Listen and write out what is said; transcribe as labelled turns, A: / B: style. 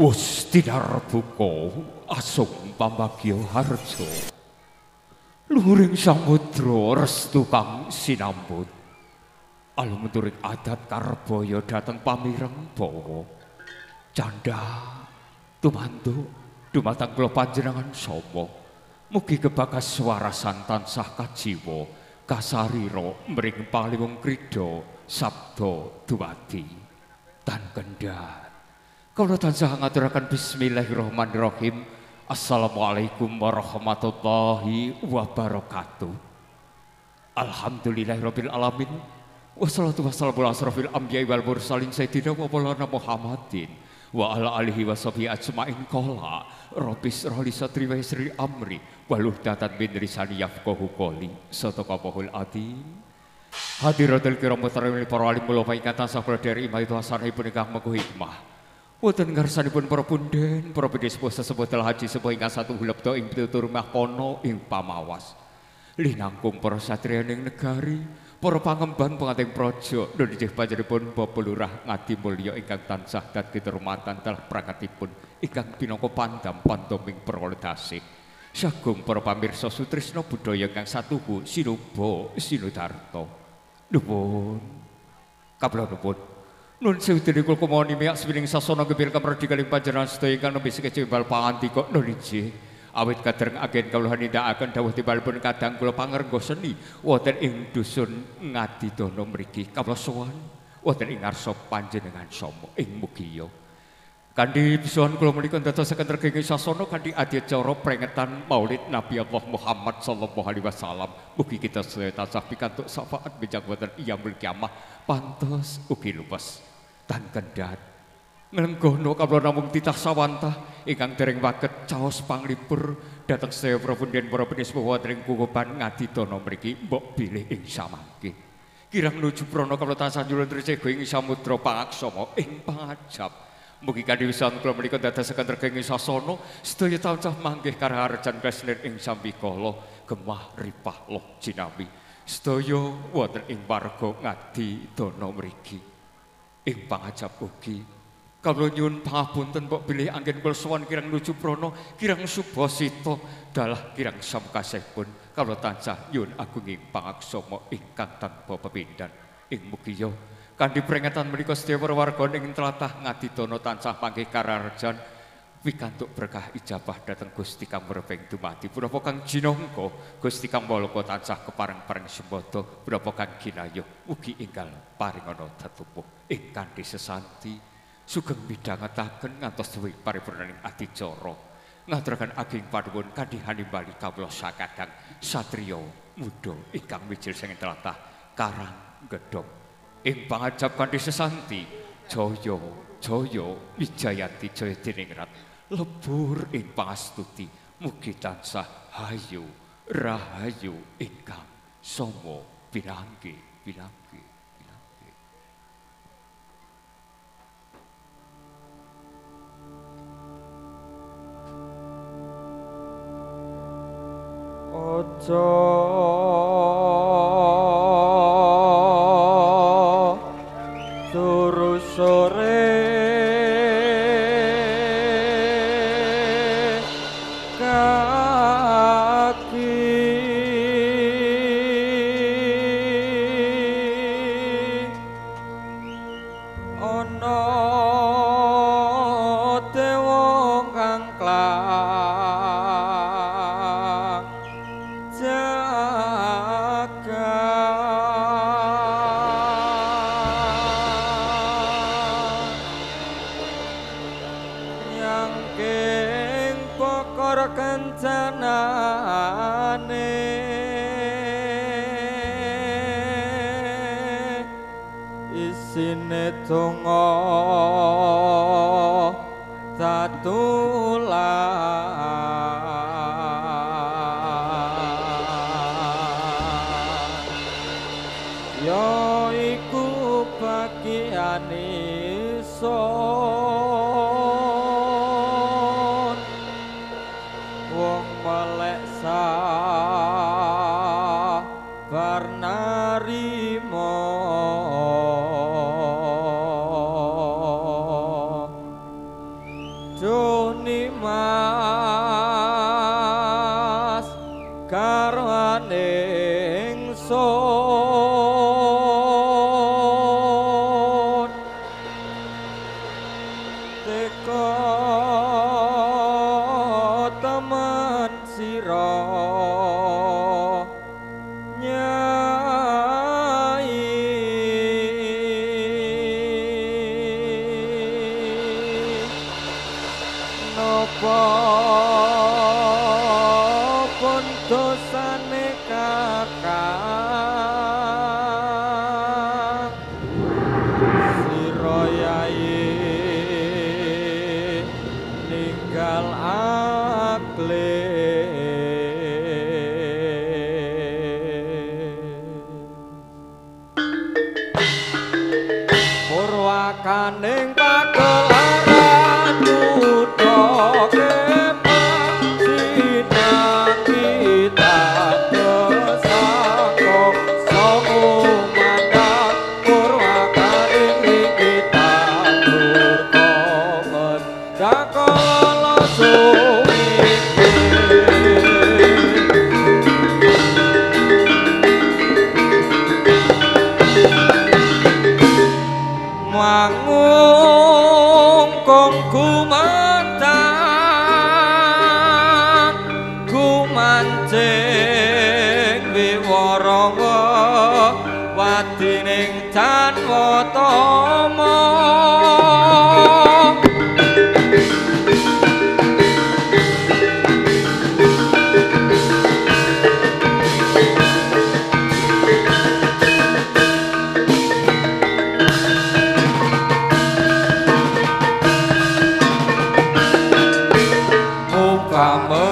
A: Wus tinar buko asung pambagyo harjo. Luring samudra restu kang sinambut. Alumuturing adat karboyo dateng pamireng bawa. Canda tumantu dumateng kula panjenengan sapa. Mugi kebakas swarasan tansah kajiwa kasarira mring paling krida sabda duwati tan kendhat. Kula tansah ngaturaken bismillahirrahmanirrahim. Assalamualaikum warahmatullahi wabarakatuh. Alhamdulillahirabbil alamin. Wassalatu wassalamu ala asrofil anbiya'i wal mursalin sayyidina wa maulana Muhammadin wa ala alihi wa sahbihi ajmain qala rabbis rahli sadri wa yasri amri waluh datan bin risani yafqahu qoli sadaqahul adim Hadiratul kiram mutarimil para alim ulama ingkang tansah dari imah itu hasanipun ingkang meku hikmah Wonten ngarsanipun para punden, para bedhe sepuh sesepuh telah haji sepuh ingkang satu hulebda ing pitutur kono ing pamawas. Linangkung para satriya ning negari, para pangemban pengantin praja, nunjih panjenenganipun Bapak Lurah ngadi mulya ingkang tansah dadi kehormatan telah prakatipun ingkang pinangka pandam pantoming prawelasih. Sagung para pamirsa sutrisna budaya kang satuhu sinuba sinudarta. Nuwun. Kapula nuwun. Nun sewitene kula kumoni miyak sepiring sasana gebir kamardikaling panjenengan sedaya ingkang nembe sekecil kok nun iji. Awit kadereng agen kawula nindakaken dawuh tibalipun kadang kula pangergo seni wonten ing dusun Ngadidono mriki kawula sowan wonten ing ngarsa panjenengan sama ing mugiya. Kandi bisuhan kula menika ndadosaken regenge sasana kanthi adicara prengetan Maulid Nabi Allah Muhammad sallallahu alaihi wasallam. Mugi kita sedaya tansah pikantuk syafaat bijak wonten iyamul kiamah pantos ugi lupas. Dan kendhat nglenggono kawula namung titah sawantah ingkang dereng waget caos panglipur dhateng sedaya profunden para peniswa wonten ing kukuban ngadidana mriki mbok bilih ing samangke. Kirang nuju prana kawula tansah nyuwun tresego ing samudra pangaksama ing pangajap. Mugi kanthi wisan kula menika dadosaken regeng sasana sedaya tansah manggih karaharjan Kresnir ing sambikala gemah ripah loh jinami. Sedaya wonten ing warga ngadi dana mriki ing pangajap ugi kawula nyuwun pangapunten mbok bilih anggen kula sowan kirang nuju prana kirang subasita dalah kirang samkasihipun kawula tansah nyuwun agunging pangaksama ingkang tanpa pepindhan. Ing mugiya kanthi peringatan menika sedaya warga ing tlatah ngadidana tansah panggih kararjan wikantuk berkah ijabah dhateng Gusti Kang Merpeng dumati punapa kang jinangka Gusti Kang Malaka tansah kepareng-pareng sembada punapa kang kinayuh ugi enggal paringana tetupuh ing kanthi sesanti. Sugeng midhangetaken ngantos dewi paripurnaning adicara. Ngaturaken ageng paduwun kanthi hanimbali kawula sakadang satriya muda ingkang mijil sing tlatah karang gedhong. Ing pangajap kanthi sesanti jaya jaya wijayati jaya diningrat lebur ing pangastuti mugi tansah hayu rahayu ingkang somo pinanggi pinanggi ojo করতে কর mão.